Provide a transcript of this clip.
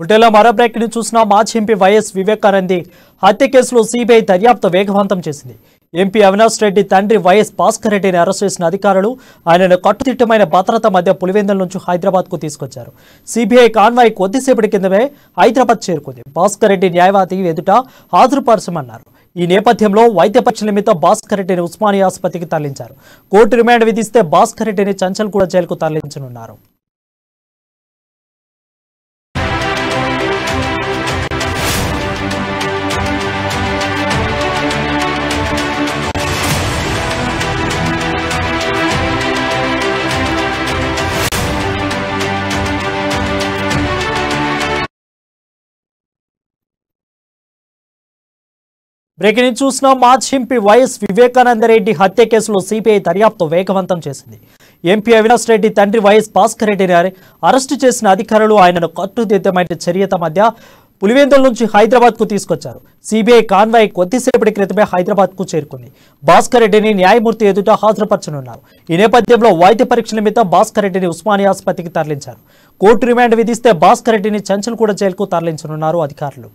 బుల్టెన్లో మరో బ్రేక్ని చూసిన మాజీ ఎంపీ వైఎస్ వివేకానంది హత్య కేసులో సిబిఐ దర్యాప్తు వేగవంతం చేసింది. ఎంపీ అవినాష్ రెడ్డి తండ్రి వైఎస్ భాస్కర్ రెడ్డిని అరెస్ట్ చేసిన అధికారులు ఆయనను కట్టుదిట్టమైన భద్రత మధ్య పులివెందుల నుంచి హైదరాబాద్కు తీసుకొచ్చారు. సిబిఐ కాన్వాయ్ కొద్దిసేపటి కిందమే హైదరాబాద్ చేరుకుంది. భాస్కర్ రెడ్డి న్యాయవాది ఎదుట హాజరుపరచమన్నారు. ఈ నేపథ్యంలో వైద్య పరీక్ష నిమిత్తం భాస్కర్ రెడ్డిని ఉస్మానియా ఆసుపత్రికి తరలించారు. కోర్టు రిమాండ్ విధిస్తే భాస్కర్ రెడ్డిని చంచల్గూడ జైలుకు తరలించనున్నారు. బ్రేకింగ్ చూసిన మాజీ ఎంపీ వైఎస్ వివేకానందరెడ్డి హత్య కేసులో సిబిఐ దర్యాప్తు వేగవంతం చేసింది. ఎంపీ అవినాష్ రెడ్డి తండ్రి వైఎస్ భాస్కర్ రెడ్డిని అరెస్టు చేసిన అధికారులు ఆయనను కట్టుదిద్దమైన చర్యత మధ్య పులివెందుల నుంచి హైదరాబాద్కు తీసుకొచ్చారు సిబిఐ కాన్వాయ్ కొద్దిసేపటి క్రితమే హైదరాబాద్కు చేరుకుంది. భాస్కర్ రెడ్డిని న్యాయమూర్తి ఎదుట హాజరుపరచనున్నారు. ఈ నేపథ్యంలో వైద్య పరీక్షల నిమిత్తం భాస్కర్ రెడ్డిని ఉస్మానియా ఆసుపత్రికి తరలించారు. కోర్టు రిమాండ్ విధిస్తే భాస్కర్ రెడ్డిని చంచల్గూడ జైలుకు తరలించనున్నారు అధికారులు.